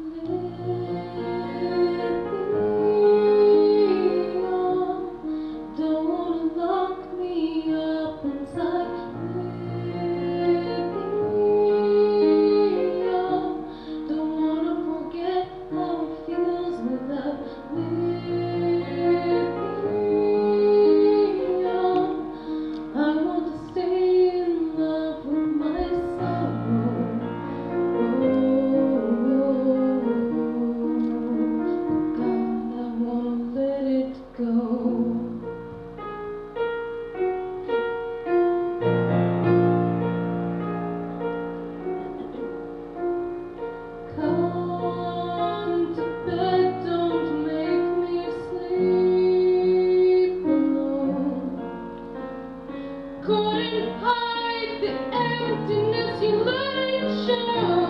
Mm-hmm. Couldn't hide the emptiness you let it show.